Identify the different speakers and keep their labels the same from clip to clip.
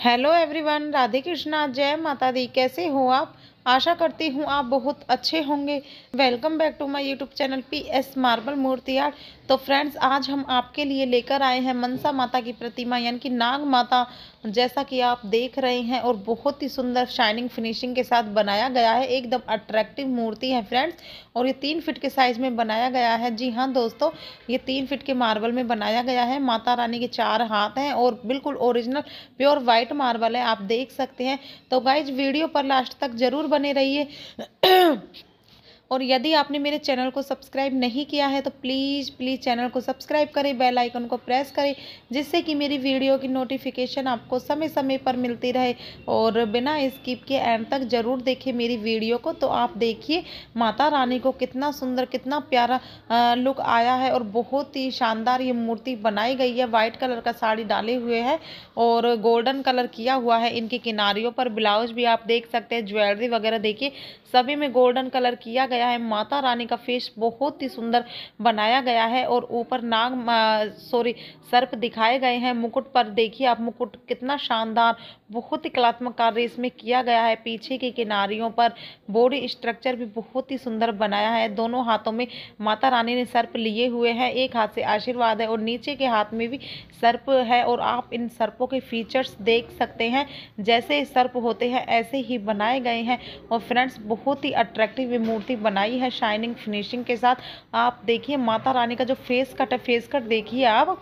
Speaker 1: Hello everyone Radhe Krishna जय माता दी कैसे हो आप? आशा करती हूँ आप बहुत अच्छे होंगे। Welcome back to my YouTube channel P S marble Murthy art तो फ्रेंड्स आज हम आपके लिए लेकर आए हैं मनसा माता की प्रतिमा, यानी कि नाग माता। जैसा कि आप देख रहे हैं, और बहुत ही सुंदर शाइनिंग फिनिशिंग के साथ बनाया गया है। एकदम अट्रैक्टिव मूर्ति है फ्रेंड्स और ये तीन फिट के साइज़ में बनाया गया है। जी हाँ दोस्तों, ये तीन फिट के मार्बल में बनाया गया है। माता रानी के चार हाथ हैं, और बिल्कुल ओरिजिनल प्योर वाइट मार्बल है, आप देख सकते हैं। तो गाइज़ वीडियो पर लास्ट तक ज़रूर बने रहिए। और यदि आपने मेरे चैनल को सब्सक्राइब नहीं किया है तो प्लीज़ प्लीज़ चैनल को सब्सक्राइब करें, बेल आइकन को प्रेस करें, जिससे कि मेरी वीडियो की नोटिफिकेशन आपको समय समय पर मिलती रहे और बिना स्किप के एंड तक ज़रूर देखें मेरी वीडियो को। तो आप देखिए, माता रानी को कितना सुंदर, कितना प्यारा लुक आया है और बहुत ही शानदार ये मूर्ति बनाई गई है। वाइट कलर का साड़ी डाले हुए है और गोल्डन कलर किया हुआ है। इनके किनारियों पर ब्लाउज भी आप देख सकते हैं, ज्वेलरी वगैरह देखिए, सभी में गोल्डन कलर किया गया है। माता रानी का फेस बहुत ही सुंदर बनाया गया है और ऊपर नाग सॉरी सर्प दिखाए गए हैं। मुकुट पर देखिए आप, मुकुट कितना शानदार, बहुत ही कलात्मक कार्य इसमें किया गया है। पीछे की किनारियों पर बॉडी स्ट्रक्चर भी बहुत ही सुंदर बनाया है। दोनों हाथों में माता रानी ने सर्प लिए हुए हैं। एक हाथ से आशीर्वाद है और नीचे के हाथ में भी सर्प है और आप इन सर्पों के फीचर्स देख सकते हैं। जैसे सर्प होते हैं, ऐसे ही बनाए गए हैं। और फ्रेंड्स बहुत ही अट्रैक्टिव मूर्ति बनाई है शाइनिंग फिनिशिंग के साथ। आप देखिए, माता रानी का जो फेस कट है फेस कट देखिए आप।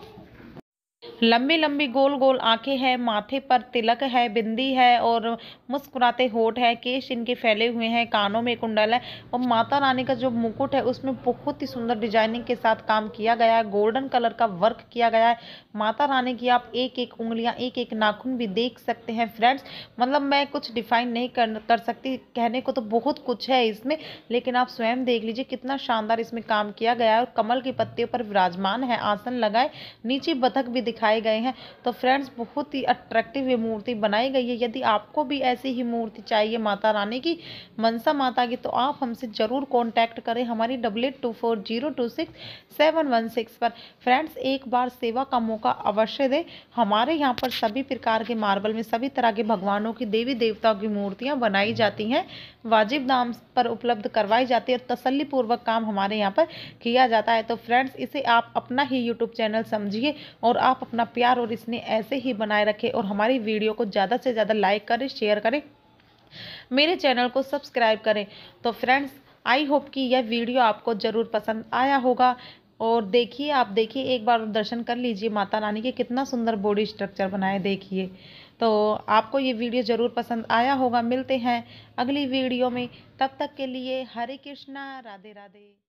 Speaker 1: लंबी लंबी गोल गोल आँखें हैं, माथे पर तिलक है, बिंदी है और मुस्कुराते होठ है, केश इनके फैले हुए हैं, कानों में कुंडल है और माता रानी का जो मुकुट है, उसमें बहुत ही सुंदर डिज़ाइनिंग के साथ काम किया गया है, गोल्डन कलर का वर्क किया गया है। माता रानी की आप एक एक उंगलियाँ एक एक नाखून भी देख सकते हैं, फ्रेंड्स। मतलब मैं कुछ डिफाइन नहीं कर कर सकती, कहने को तो बहुत कुछ है इसमें, लेकिन आप स्वयं देख लीजिए कितना शानदार इसमें काम किया गया है और कमल की पत्तियों पर विराजमान है, आसन लगाए, नीचे बतख भी दिखाई दिखाए गए हैं। तो फ्रेंड्स बहुत ही अट्रैक्टिव ये मूर्ति बनाई गई है। यदि आपको भी ऐसी ही मूर्ति चाहिए माता रानी की, मनसा माता की तो आप हमसे ज़रूर कॉन्टैक्ट करें हमारी double eight two four zero two six seven one six पर। फ्रेंड्स एक बार सेवा का मौका अवश्य दें। हमारे यहाँ पर सभी प्रकार के मार्बल में, सभी तरह के भगवानों की देवी देवताओं की मूर्तियाँ बनाई जाती हैं। वाजिब दाम पर उपलब्ध करवाई जाती है और तसल्ली पूर्वक काम हमारे यहाँ पर किया जाता है। तो फ्रेंड्स इसे आप अपना ही यूट्यूब चैनल समझिए और आप अपना प्यार और इसने ऐसे ही बनाए रखें और हमारी वीडियो को ज़्यादा से ज़्यादा लाइक करें, शेयर करें, मेरे चैनल को सब्सक्राइब करें। तो फ्रेंड्स, आई होप कि यह वीडियो आपको ज़रूर पसंद आया होगा और देखिए, आप देखिए, एक बार दर्शन कर लीजिए माता रानी के कितना सुंदर बॉडी स्ट्रक्चर बनाए देखिए। तो आपको ये वीडियो ज़रूर पसंद आया होगा। मिलते हैं अगली वीडियो में। तब तक के लिए हरे कृष्णा, राधे राधे।